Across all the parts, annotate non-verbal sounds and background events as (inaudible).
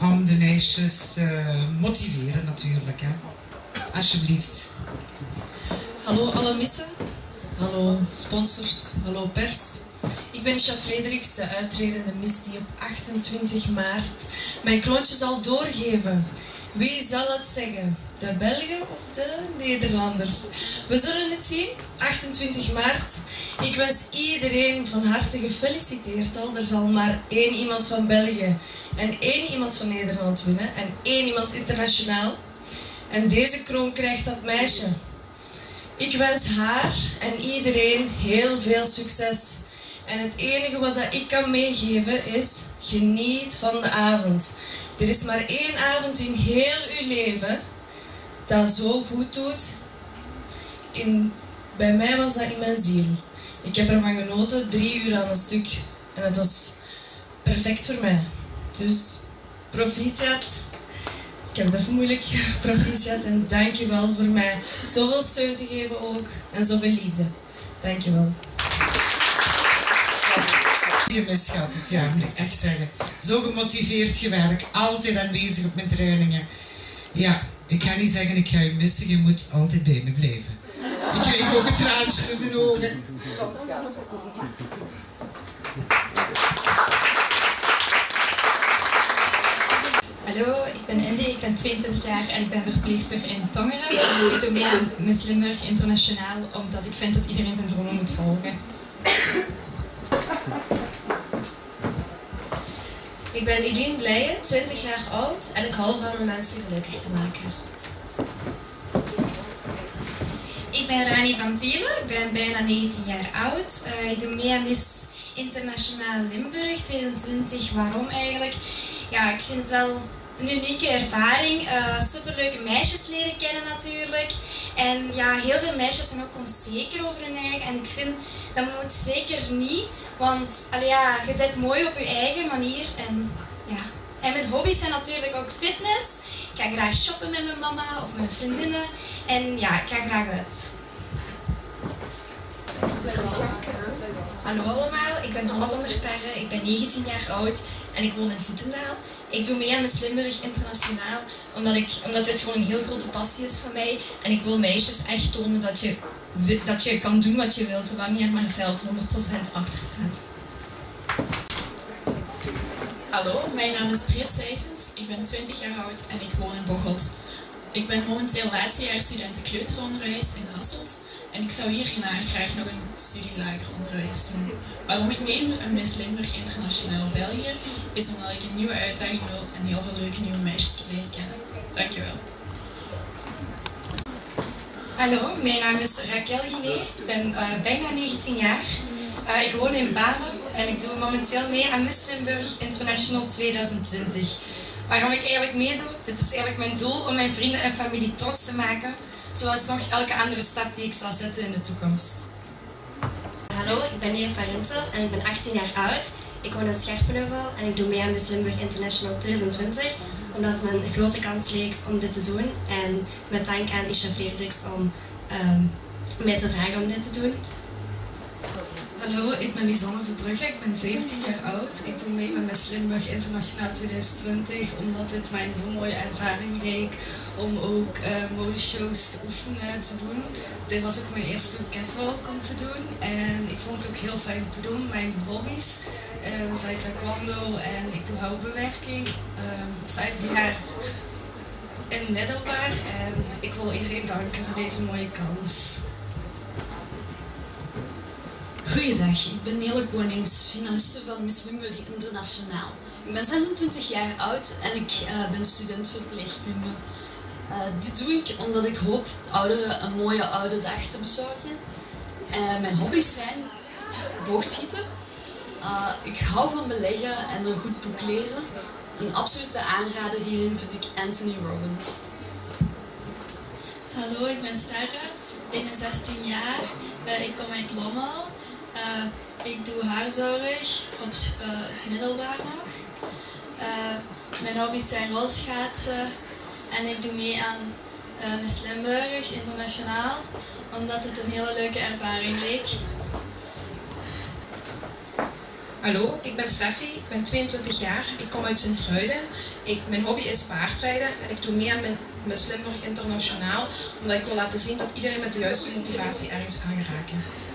om de meisjes te motiveren natuurlijk. Hè. Alsjeblieft. Hallo alle missen, hallo sponsors, hallo pers. Ik ben Isha Frederiks, de uitredende mis die op 28 maart mijn kroontje zal doorgeven. Wie zal het zeggen? De Belgen of de Nederlanders? We zullen het zien, 28 maart. Ik wens iedereen van harte gefeliciteerd al. Er zal maar één iemand van België en één iemand van Nederland winnen en één iemand internationaal. En deze kroon krijgt dat meisje. Ik wens haar en iedereen heel veel succes. En het enige wat dat ik kan meegeven is, geniet van de avond. Er is maar één avond in heel uw leven dat zo goed doet. In, bij mij was dat in mijn ziel. Ik heb ervan genoten, drie uur aan een stuk. En het was perfect voor mij. Dus proficiat. Ik heb even moeilijk. (laughs) Proficiat en dankjewel voor mij zoveel steun te geven ook. En zoveel liefde. Dankjewel. Je misgaat dit jaar, moet ik echt zeggen. Zo gemotiveerd gewerkt, altijd aanwezig op mijn trainingen. Ja, ik ga niet zeggen ik ga je missen, je moet altijd bij me blijven. Ik kreeg ook een traantje in mijn ogen. Hallo, ik ben Indy, ik ben 22 jaar en ik ben verpleegster in Tongeren. Ik doe mee aan Miss Limburg Internationaal omdat ik vind dat iedereen zijn dromen moet volgen. Ik ben Eline Blijen, 20 jaar oud en ik hou van om mensen gelukkig te maken. Ik ben Rani van Tielen, ik ben bijna 19 jaar oud. Uh, ik doe mee aan Miss Internationaal Limburg 2020. Waarom eigenlijk? Ja, ik vind het wel een unieke ervaring. Uh, superleuke meisjes leren kennen natuurlijk. En ja, heel veel meisjes zijn ook onzeker over hun eigen. En ik vind, dat moet zeker niet. Want allee, ja, je bent mooi op je eigen manier. En, ja. en mijn hobby's zijn natuurlijk ook fitness. Ik ga graag shoppen met mijn mama of mijn vriendinnen. En ja, ik ga graag uit. Hallo allemaal, ik ben Hanna van der Perre, ik ben 19 jaar oud en ik woon in Zoetendaal. Ik doe mee aan Miss Limburg Internationaal omdat, ik, omdat dit gewoon een heel grote passie is voor mij. En ik wil meisjes echt tonen dat je, dat je kan doen wat je wilt, zolang je er maar zelf 100% achter staat. Hallo, mijn naam is Britt Seijsens, ik ben 20 jaar oud en ik woon in Bocholt. Ik ben momenteel laatste jaar student kleuteronderwijs in Hasselt en ik zou hier graag nog een studie lager onderwijs doen. Waarom ik meedoe aan Miss Limburg Internationaal België is omdat ik een nieuwe uitdaging wil en heel veel leuke nieuwe meisjes wil leren kennen. Dankjewel. Hallo, mijn naam is Raquel Guiné, ik ben uh, bijna 19 jaar. Uh, ik woon in Banen en ik doe momenteel mee aan Miss Limburg International 2020. Waarom ik eigenlijk meedoe, dit is eigenlijk mijn doel om mijn vrienden en familie trots te maken, zoals nog elke andere stap die ik zal zetten in de toekomst. Hallo, ik ben Eva Rintel en ik ben 18 jaar oud. Ik woon in Scherpenheuvel en ik doe mee aan Miss Limburg International 2020 omdat me een grote kans leek om dit te doen. En met dank aan Isha Frederiks om um, mij te vragen om dit te doen. Hallo, ik ben Lisanne Verbrugge, ik ben 17 jaar oud. Ik doe mee met Miss Limburg Internationaal 2020 omdat dit mij een heel mooie ervaring leek om ook uh, modeshows te oefenen, te doen. Dit was ook mijn eerste catwalk om te doen en ik vond het ook heel fijn om te doen. Mijn hobby's uh, zijn taekwondo en ik doe houtbewerking. Um, 15 jaar in middelbaar en ik wil iedereen danken voor deze mooie kans. Goeiedag, ik ben Nele Konings, finaliste van Miss Limburg Internationaal. Ik ben 26 jaar oud en ik uh, ben student verpleegkunde. Uh, dit doe ik omdat ik hoop ouderen een mooie oude dag te bezorgen. Uh, mijn hobby's zijn boogschieten. ik hou van beleggen en een goed boek lezen. Een absolute aanrader hierin vind ik Anthony Robbins. Hallo, ik ben Sterre. Ik ben 16 jaar. ik kom uit Lommel. Uh, ik doe haarzorg op uh, middelbaar nog. Uh, mijn hobby's zijn rolschaatsen en ik doe mee aan Miss Limburg internationaal omdat het een hele leuke ervaring leek. Hallo, ik ben Steffi, ik ben 22 jaar, ik kom uit Sint-Truiden. Mijn hobby is paardrijden en ik doe mee aan Miss Limburg Internationaal, omdat ik wil laten zien dat iedereen met de juiste motivatie ergens kan geraken.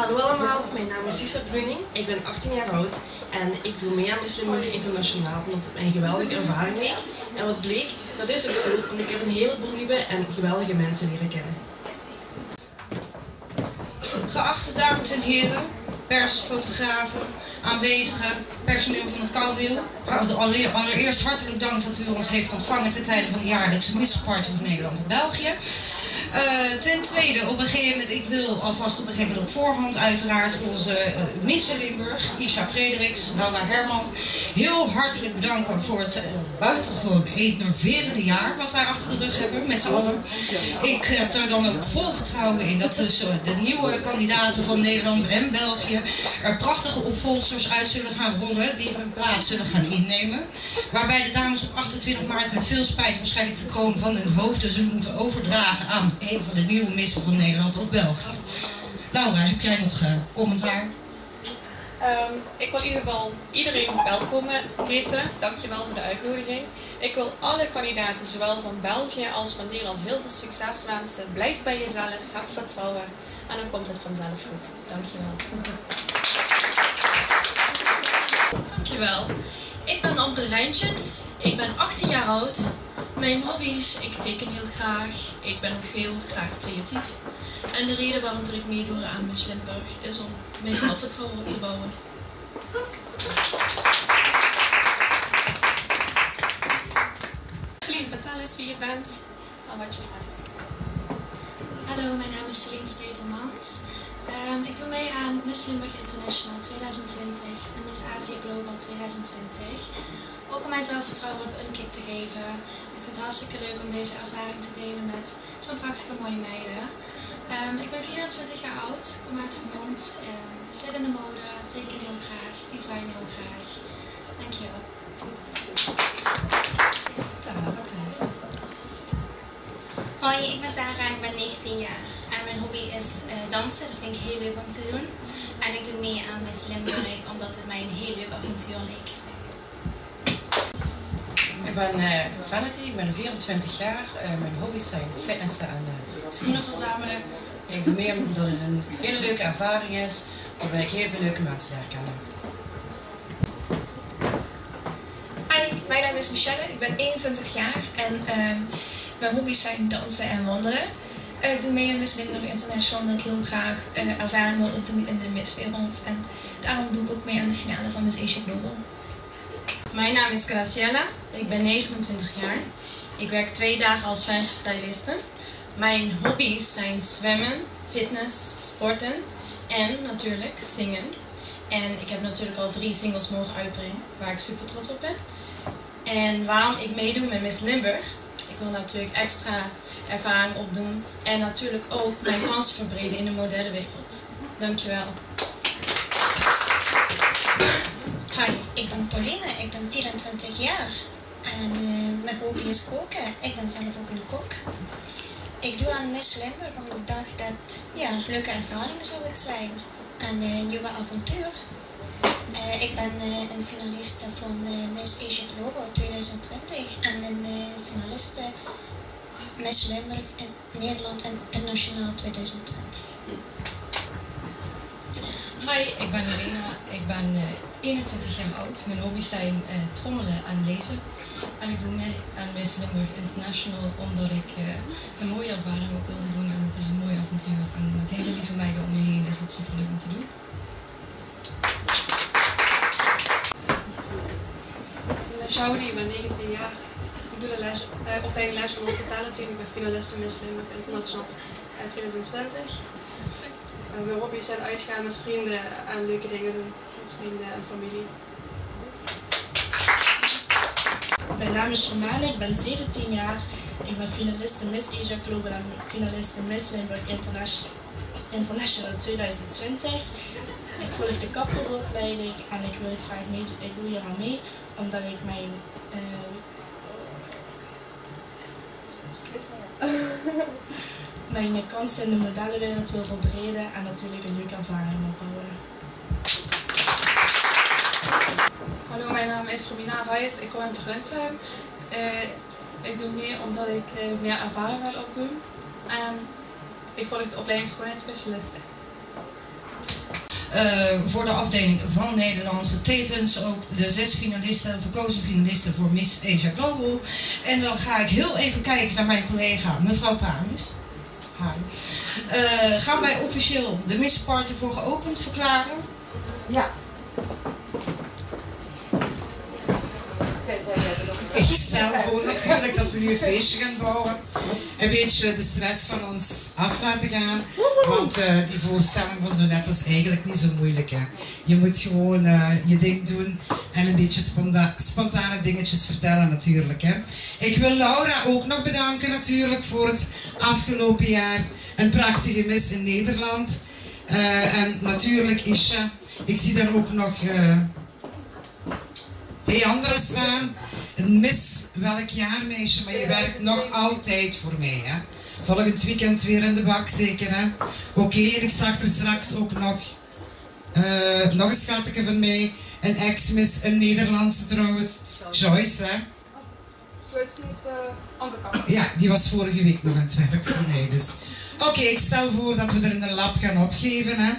Hallo allemaal, mijn naam is Lisa Bruning, ik ben 18 jaar oud en ik doe mee aan Miss Limburg Internationaal omdat het een geweldige ervaring leek. En wat bleek, dat is ook zo, want ik heb een heleboel nieuwe en geweldige mensen leren kennen. Geachte dames en heren, pers, fotografen, aanwezigen, personeel van het Calwiel. Allereerst hartelijk dank dat u ons heeft ontvangen ten tijde van de jaarlijkse Party van Nederland en België. Uh, ten tweede, op een gegeven moment, ik wil alvast op een gegeven moment op voorhand uiteraard onze uh, Limburg, Isha Frederiks, Laura Herman, heel hartelijk bedanken voor het uh, buitengewoon enerverende jaar wat wij achter de rug hebben met z'n allen. Ik heb daar dan ook vol vertrouwen in dat dus, de nieuwe kandidaten van Nederland en België er prachtige opvolgers uit zullen gaan rollen die hun plaats zullen gaan innemen. Waarbij de dames op 28 maart met veel spijt waarschijnlijk de kroon van hun hoofden zullen moeten overdragen aan een van de nieuwe missen van Nederland of België. Laura, heb jij nog uh, commentaar? Um, ik wil in ieder geval iedereen welkom heten. Dankjewel voor de uitnodiging. Ik wil alle kandidaten, zowel van België als van Nederland, heel veel succes wensen. Blijf bij jezelf, heb vertrouwen en dan komt het vanzelf goed. Dankjewel. Dankjewel. Ik ben Amber Rijntjes. Ik ben 18 jaar oud. Mijn hobby's, ik teken heel graag. Ik ben ook heel graag creatief. En de reden waarom ik meedoe aan Miss Limburg is om mijn zelfvertrouwen op te bouwen. Celine, vertel eens wie je bent en wat je graag doet. Hallo, mijn naam is Celine Stevenmans. Um, ik doe mee aan Miss Limburg International 2020 en Miss Asia Global 2020. Ook om mijn zelfvertrouwen wat een kick te geven. Ik vind het hartstikke leuk om deze ervaring te delen met zo'n prachtige mooie meiden. Um, ik ben 24 jaar oud, kom uit Vermont, um, zit in de mode, teken heel graag, design heel graag. Dankjewel. Tara, wat Hoi, ik ben Tara, ik ben 19 jaar. En mijn hobby is uh, dansen, dat vind ik heel leuk om te doen. En ik doe mee aan Miss Limburg, omdat het mij een heel leuk avontuur leek. Ik ben uh, Vanity, ik ben 24 jaar. Uh, mijn hobby's zijn fitnessen en schoenen verzamelen. Ik doe mee omdat het een hele leuke ervaring is, waarbij ik heel veel leuke mensen leer kennen. Hi, mijn naam is Michelle, ik ben 21 jaar en uh, mijn hobby's zijn dansen en wandelen. Uh, ik doe mee aan Miss Limburg International omdat ik heel graag uh, ervaring wil opdoen in de Misswereld. En daarom doe ik ook mee aan de finale van Miss Asia Global. Mijn naam is Graciela, ik ben 29 jaar. Ik werk twee dagen als fashion styliste. Mijn hobby's zijn zwemmen, fitness, sporten en natuurlijk zingen. En ik heb natuurlijk al drie singles mogen uitbrengen, waar ik super trots op ben. En waarom ik meedoe met Miss Limburg? Ik wil natuurlijk extra ervaring opdoen en natuurlijk ook mijn kansen verbreden in de modellenwereld. Dankjewel. Hi, ik ben Pauline, ik ben 24 jaar. En uh, mijn hobby is koken. Ik ben zelf ook een kok. Ik doe aan Miss Limburg omdat ik dacht dat, ja, leuke ervaring zou het zijn. En een nieuwe avontuur. Uh, ik ben uh, een finaliste van Miss Asia Global 2020 en een finaliste Miss Limburg in Nederland Internationaal 2020. Hi, ik ben Marina. Ik ben 21 jaar oud. Mijn hobby's zijn uh, trommelen en lezen. En ik doe mee aan Miss Limburg International omdat ik uh, een mooie ervaring op wilde doen. En het is een mooi avontuur. En met hele lieve meiden om me heen is het super leuk om te doen. Shaudi, ik ben 19 jaar. Ik doe de les, uh, opleiding les van hospitality en ik ben finalist in Miss Limburg International 2020. mijn hobby's zijn uitgaan met vrienden en leuke dingen doen met vrienden en familie. Mijn naam is Shomane, ik ben 17 jaar. Ik ben finaliste Miss Asia Global en finaliste Miss Limburg International, International 2020. Ik volg de kappersopleiding en ik wil graag mee, ik doe hier aan mee omdat ik mijn uh, (laughs) mijn kansen in de modellenwereld wil verbreden en natuurlijk een leuke ervaring opbouwen. Hallo, mijn naam is Romina Reis. Ik kom uit Brunsum. Uh, ik doe mee omdat ik uh, meer ervaring wil opdoen. En ik volg de opleiding schoonheidsspecialist. Uh, voor de afdeling van Nederland. Tevens ook de zes finalisten, verkozen finalisten voor Miss Asia Global. En dan ga ik heel even kijken naar mijn collega mevrouw Panis. Uh, gaan wij officieel de Miss Party voor geopend verklaren? Ja. Stel voor natuurlijk dat we nu een feestje gaan bouwen. Een beetje de stress van ons af laten gaan. Want uh, die voorstelling van zo net is eigenlijk niet zo moeilijk. Hè. Je moet gewoon uh, je ding doen en een beetje sponta spontane dingetjes vertellen natuurlijk. Hè. Ik wil Laura ook nog bedanken natuurlijk voor het afgelopen jaar. Een prachtige mis in Nederland. Uh, en natuurlijk Isha. Ik zie daar ook nog hey, anderen staan. Een mis welk jaar meisje, maar je werkt nog altijd voor mij. Hè? Volgend weekend weer in de bak zeker. hè? Oké, okay, ik zag er straks ook nog, uh, nog een schatje van mij. Een ex-miss, een Nederlandse trouwens. Joyce, hè? Joyce is uh, andere kant. Ja, die was vorige week nog aan het werk voor mij. Dus. Oké, okay, ik stel voor dat we er in een lab gaan opgeven. Hè?